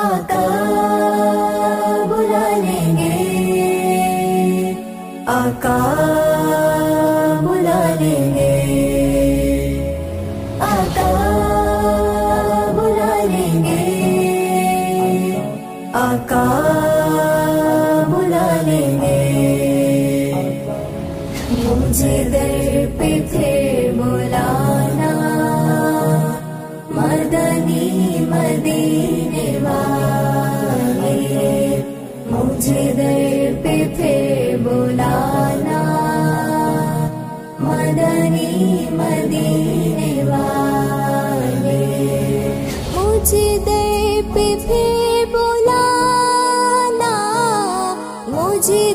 आका बुला लेंगे आका बुला लेंगे आका बुला लेंगे आका बुला लेंगे मुझे दर पे फिर बुलाना, मदनी मदीने। फिर बुलाना। मदनी मदीने वाले। मुझे दर पे फिर बुलाना। मुझे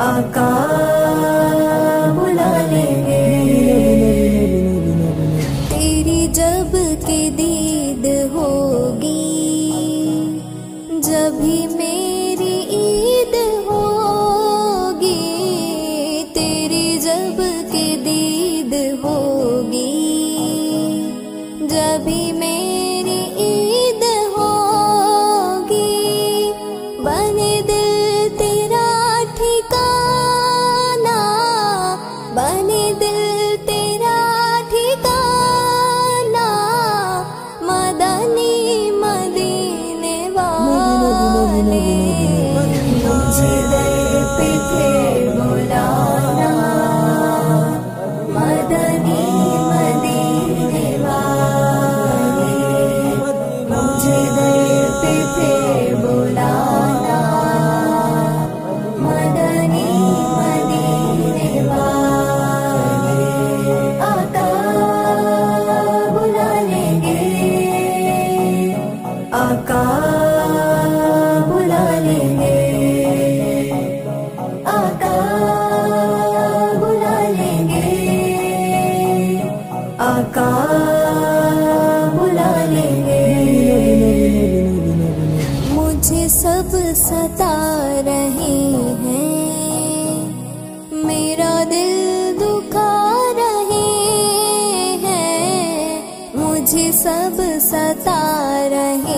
आका बुला लेंगे तेरी जब के दीद होगी, जब मेरी ईद होगी, तेरी जब के दीद होगी, जब भी मेरी दर आका बुला मुझे सब सता रहे हैं। मेरा दिल दुखा रहे हैं। मुझे सब सता रहे